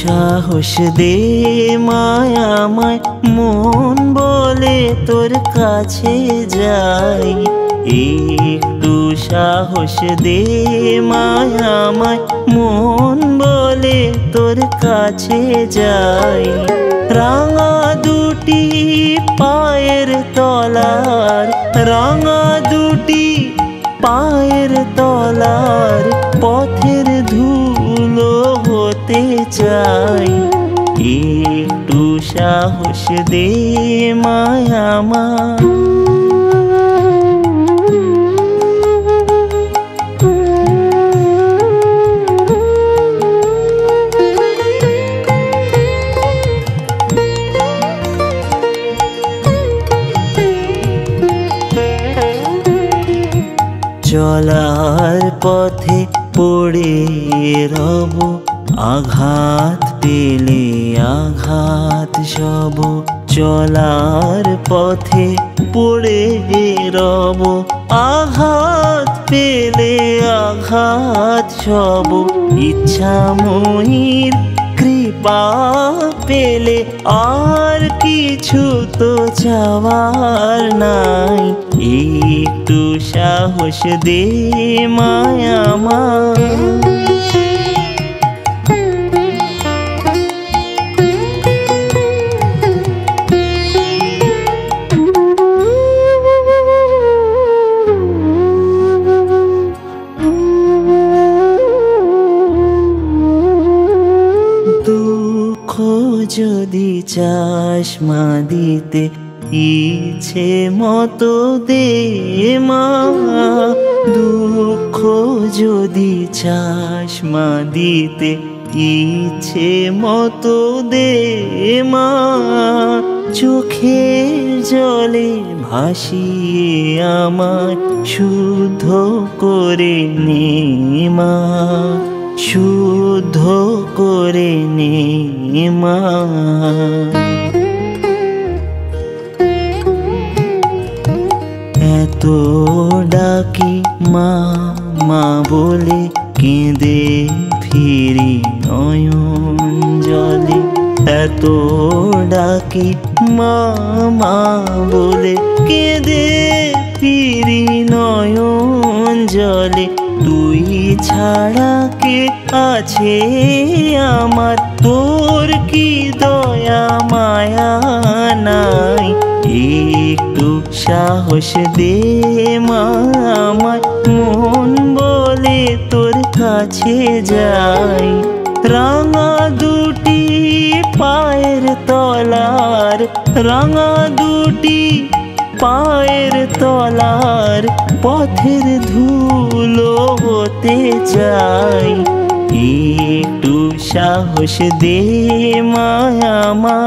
সাহস দে মায়ামায়, মন বলে তোর কাছে যাই। একটু সাহস দে মায়ামায়, মন বলে তোর কাছে যাই। রাঙা দুটি পায়ের তলার, রাঙা দুটি পায়ের তলার। সাহস দে মায়ামা চলার পথে পড়ে রব। আঘাত পেলে আঘাত সব চলার পথে পড়ে রব। আঘাত পেলে আঘাত সব ইচ্ছা ময়ীর কৃপা পেলে আর কিছু তো চাওয়ার নাই। একটু সাহস দে মায়ামা দুঃখ যদি চাষমা দিতে ইচ্ছে মতো দে মা। দুঃখ যদি চাষমা দিতে ইচ্ছে মতো দে মা। চোখের জলে ভাসিয়ে আমার শুদ্ধ করে নে মা। শুদ্ধ করে নে মা। এত ডাকি মা মা বলে কেঁদে ফিরি নয়ন জলে এত ডাকি মা মা বলে কেঁদে ফিরি নয়ন জলে তুই ছাড়া কে আছে আমার? তোর কি দয়া, মায়া নাই? একটু সাহস দে মা, আমার মন বলে তোর কাছে যাই। রাঙা দুটি পায়ের তলার, রাঙা দুটি পায়ের তলার পথের ধুলো হতে চাই। একটু সাহস দে মায়ামা